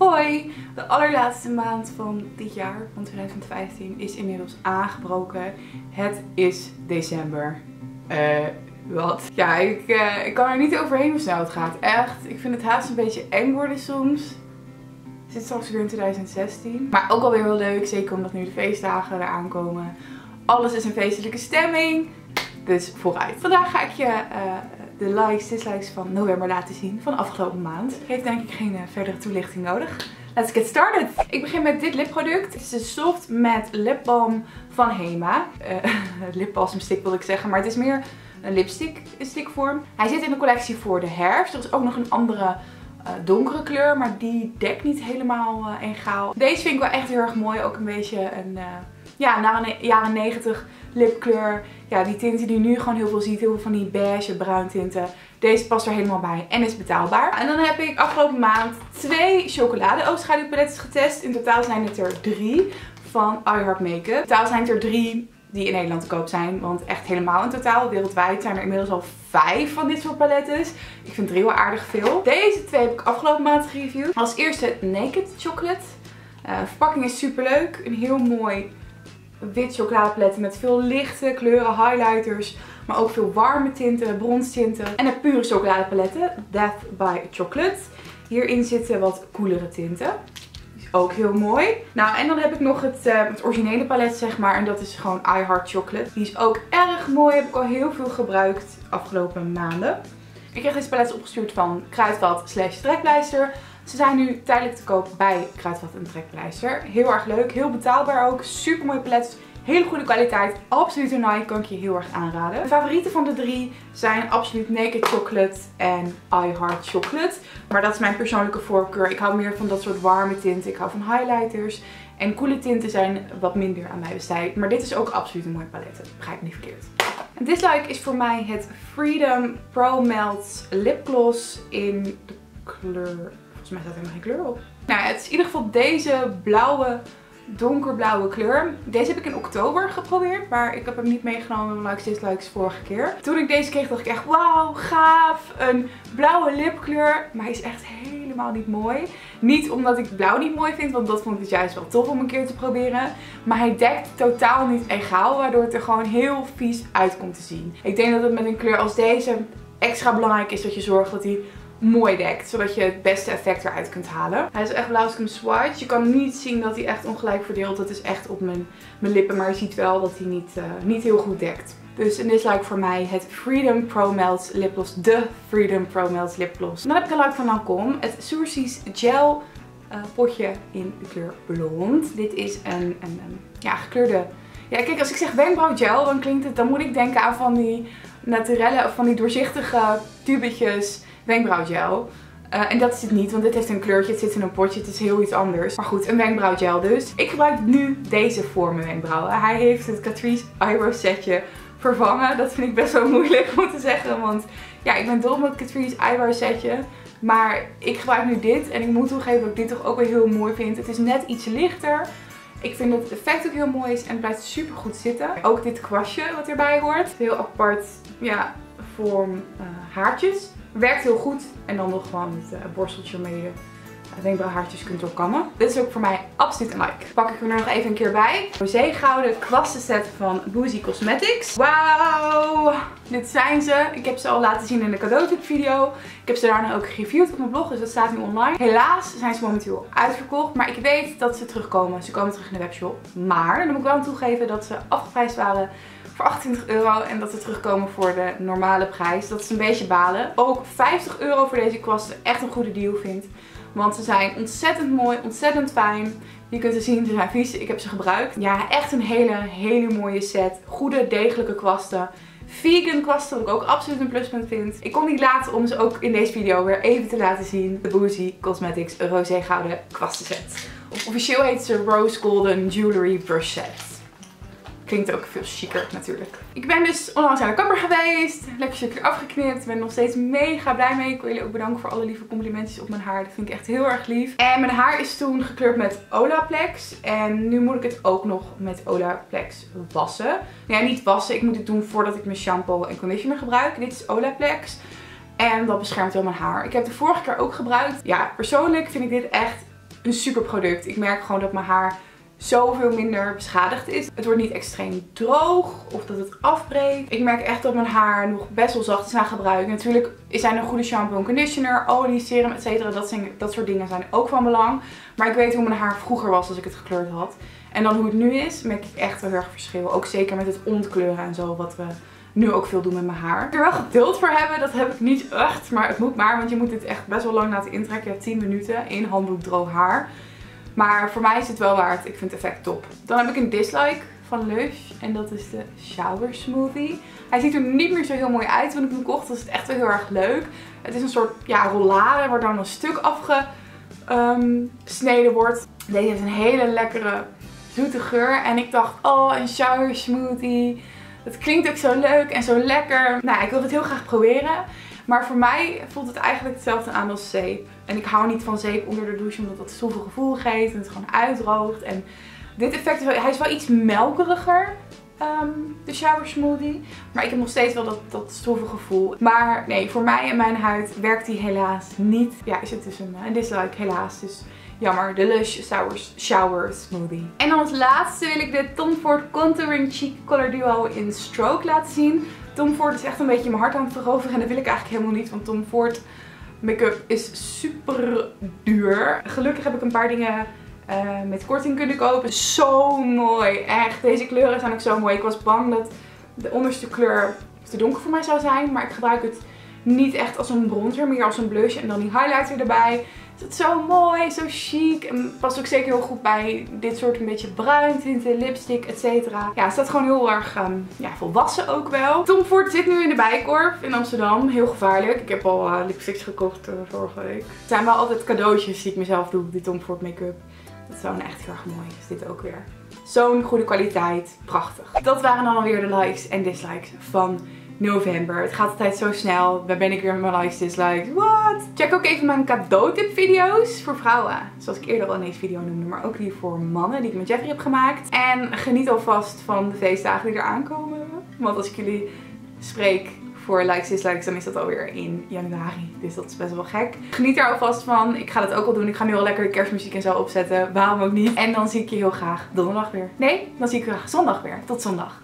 Hoi! De allerlaatste maand van dit jaar, van 2015, is inmiddels aangebroken. Het is december. Eh, wat? Ja, ik, eh, ik kan er niet overheen hoe snel het gaat. Echt, ik vind het haast een beetje eng worden soms. Het zit straks weer in 2016. Maar ook alweer wel leuk, zeker omdat nu de feestdagen eraan komen. Alles is een feestelijke stemming. Dus vooruit. Vandaag ga ik je uh, de likes, dislikes van november laten zien van afgelopen maand. Heeft denk ik geen uh, verdere toelichting nodig. Let's get started! Ik begin met dit lipproduct. Het is de Soft Matte Lip Balm van Hema. Uh, lipbalsem stick wil ik zeggen, maar het is meer een lipstick in stickvorm. Hij zit in de collectie voor de herfst. Er is ook nog een andere uh, donkere kleur, maar die dekt niet helemaal uh, egaal. Deze vind ik wel echt heel erg mooi. Ook een beetje een, uh, ja, naar een jaren 90 lipkleur. Ja, die tinten die je nu gewoon heel veel ziet. Heel veel van die beige, bruin tinten. Deze past er helemaal bij en is betaalbaar. En dan heb ik afgelopen maand twee chocolade oogschaduwpalettes getest. In totaal zijn het er drie van iHeart Makeup. In totaal zijn het er drie die in Nederland te koop zijn. Want echt helemaal in totaal, wereldwijd, zijn er inmiddels al vijf van dit soort palettes. Ik vind drie wel aardig veel. Deze twee heb ik afgelopen maand gereviewd. Als eerste Naked Chocolate. Uh, verpakking is super leuk. Een heel mooi wit chocoladepalet met veel lichte kleuren, highlighters. Maar ook veel warme tinten, bronstinten. En een pure chocoladepaletten. Death by Chocolate. Hierin zitten wat koelere tinten ook heel mooi. Nou, en dan heb ik nog het, uh, het originele palet, zeg maar. En dat is gewoon I Heart Chocolate. Die is ook erg mooi. Heb ik al heel veel gebruikt de afgelopen maanden. Ik kreeg deze palet opgestuurd van Kruidvat slash Trekpleister. Ze zijn nu tijdelijk te koop bij Kruidvat en Trekpleister. Heel erg leuk. Heel betaalbaar ook. Super mooie palet. Hele goede kwaliteit. Absoluut een night. Kan ik je heel erg aanraden. De favorieten van de drie zijn absoluut Naked Chocolate en I Heart Chocolate. Maar dat is mijn persoonlijke voorkeur. Ik hou meer van dat soort warme tinten. Ik hou van highlighters. En koele tinten zijn wat minder aan mij besteed. Maar dit is ook absoluut een mooie palet. Begrijp me niet verkeerd. En dislike is voor mij het Freedom Pro Melt Lip Gloss in de kleur... Volgens mij staat helemaal geen kleur op. Nou, het is in ieder geval deze blauwe donkerblauwe kleur. Deze heb ik in oktober geprobeerd, maar ik heb hem niet meegenomen in likes dislikes vorige keer. Toen ik deze kreeg dacht ik echt wauw, gaaf, een blauwe lipkleur. Maar hij is echt helemaal niet mooi. Niet omdat ik blauw niet mooi vind, want dat vond ik dus juist wel tof om een keer te proberen. Maar hij dekt totaal niet egaal, waardoor het er gewoon heel vies uit komt te zien. Ik denk dat het met een kleur als deze extra belangrijk is dat je zorgt dat hij mooi dekt. Zodat je het beste effect eruit kunt halen. Hij is echt blauwskum swatch. Je kan niet zien dat hij echt ongelijk verdeelt. Dat is echt op mijn, mijn lippen. Maar je ziet wel dat hij niet, uh, niet heel goed dekt. Dus een dislike voor mij het Freedom Pro Melt Lip Gloss. De Freedom Pro Melt Lip Gloss. dan heb ik een like van Lancome. Het Sources Gel uh, potje in de kleur blond. Dit is een, een, een ja, gekleurde... Ja, kijk, als ik zeg wenkbrauwgel, dan klinkt het... Dan moet ik denken aan van die naturelle of van die doorzichtige tubetjes wenkbrauwgel. Uh, en dat is het niet, want dit heeft een kleurtje, het zit in een potje, het is heel iets anders. Maar goed, een wenkbrauwgel dus. Ik gebruik nu deze voor mijn wenkbrauwen. Hij heeft het Catrice Eyebrow setje vervangen. Dat vind ik best wel moeilijk om te zeggen, want ja, ik ben dol met Catrice Eyebrow setje. Maar ik gebruik nu dit en ik moet toegeven dat ik dit toch ook wel heel mooi vind. Het is net iets lichter. Ik vind dat het effect ook heel mooi is en het blijft super goed zitten. Ook dit kwastje wat erbij hoort. Heel apart, ja, vorm uh, haartjes. Werkt heel goed. En dan nog gewoon het uh, borsteltje je uh, wenkbrauwhaartjes kunt doorkammen. Dit is ook voor mij absoluut een like. Pak ik er nog even een keer bij. Rosé gouden kwastenset van Boozy Cosmetics. Wauw! Dit zijn ze. Ik heb ze al laten zien in de cadeautip video. Ik heb ze daarna ook gereviewd op mijn blog. Dus dat staat nu online. Helaas zijn ze momenteel uitverkocht. Maar ik weet dat ze terugkomen. Ze komen terug in de webshop. Maar dan moet ik wel aan toegeven dat ze afgeprijsd waren voor 28 euro en dat ze terugkomen voor de normale prijs. Dat is een beetje balen. Ook 50 euro voor deze kwasten echt een goede deal vind. Want ze zijn ontzettend mooi, ontzettend fijn. Je kunt ze zien, ze zijn vies. Ik heb ze gebruikt. Ja, echt een hele, hele mooie set. Goede, degelijke kwasten. Vegan kwasten, wat ik ook absoluut een pluspunt vind. Ik kon niet laten om ze ook in deze video weer even te laten zien. De Boozy Cosmetics Rosé Gouden kwastenset. Officieel heet ze Rose Golden Jewelry Brush Set. Klinkt ook veel chiquer natuurlijk. Ik ben dus onlangs naar de kapper geweest. Lekker stukje afgeknipt. Ik ben nog steeds mega blij mee. Ik wil jullie ook bedanken voor alle lieve complimentjes op mijn haar. Dat vind ik echt heel erg lief. En mijn haar is toen gekleurd met Olaplex. En nu moet ik het ook nog met Olaplex wassen. Nou ja, niet wassen. Ik moet het doen voordat ik mijn shampoo en conditioner gebruik. Dit is Olaplex. En dat beschermt wel mijn haar. Ik heb de vorige keer ook gebruikt. Ja, persoonlijk vind ik dit echt een super product. Ik merk gewoon dat mijn haar zoveel minder beschadigd is. Het wordt niet extreem droog of dat het afbreekt. Ik merk echt dat mijn haar nog best wel zacht is na gebruik. Natuurlijk zijn een goede shampoo en conditioner, olie, serum, etc. Dat, dat soort dingen zijn ook van belang. Maar ik weet hoe mijn haar vroeger was als ik het gekleurd had. En dan hoe het nu is, merk ik echt wel heel erg verschil. Ook zeker met het ontkleuren en zo, wat we nu ook veel doen met mijn haar. Ik er wel geduld voor hebben, dat heb ik niet echt. Maar het moet maar, want je moet dit echt best wel lang laten intrekken. Hebt 10 minuten in handdoek droog haar. Maar voor mij is het wel waard. Ik vind het effect top. Dan heb ik een dislike van Lush. En dat is de Shower Smoothie. Hij ziet er niet meer zo heel mooi uit. Toen ik hem kocht was het echt wel heel erg leuk. Het is een soort ja, rollade waar dan een stuk afgesneden wordt. Deze heeft een hele lekkere zoete geur. En ik dacht, oh een shower smoothie. Het klinkt ook zo leuk en zo lekker. Nou, ik wil het heel graag proberen. Maar voor mij voelt het eigenlijk hetzelfde aan als zeep. En ik hou niet van zeep onder de douche omdat dat zoveel gevoel geeft en het gewoon uitdroogt. En dit effect is wel, hij is wel iets melkeriger. Ehm, de shower smoothie. Maar ik heb nog steeds wel dat, dat gevoel. Maar nee, voor mij en mijn huid werkt die helaas niet. Ja, is het dus een, een dislike helaas. Dus jammer. De Lush shower Smoothie. En als laatste wil ik de Tom Ford Contouring Cheek Color Duo in Stroke laten zien. Tom Ford is echt een beetje mijn hart aan het veroveren. En dat wil ik eigenlijk helemaal niet. Want Tom Ford make-up is super duur. Gelukkig heb ik een paar dingen uh, met korting kunnen kopen. Zo mooi. Echt. Deze kleuren zijn ook zo mooi. Ik was bang dat de onderste kleur te donker voor mij zou zijn. Maar ik gebruik het niet echt als een bronzer. Meer als een blush. En dan die highlighter erbij. Het is zo mooi, zo chic. En past ook zeker heel goed bij dit soort een beetje bruin tinten, lipstick, etc. Ja, staat gewoon heel erg um, ja, volwassen ook wel. Tom Ford zit nu in de Bijkorf in Amsterdam. Heel gevaarlijk. Ik heb al uh, lipsticks gekocht uh, vorige week. Het zijn wel altijd cadeautjes die ik mezelf doe, die Tom Ford make-up. Dat is gewoon echt heel erg mooi. Is dit ook weer. Zo'n goede kwaliteit. Prachtig. Dat waren dan alweer de likes en dislikes van november. Het gaat altijd zo snel. Waar ben ik weer met mijn likes, dislikes. What? Check ook even mijn cadeautip video's voor vrouwen. Zoals ik eerder al in deze video noemde. Maar ook die voor mannen die ik met Jeffrey heb gemaakt. En geniet alvast van de feestdagen die eraan komen. Want als ik jullie spreek voor likes, dislikes, dan is dat alweer in januari. Dus dat is best wel gek. Geniet er alvast van. Ik ga dat ook al doen. Ik ga nu al lekker de kerstmuziek en zo opzetten. Waarom ook niet. En dan zie ik je heel graag donderdag weer. Nee, dan zie ik je graag zondag weer. Tot zondag.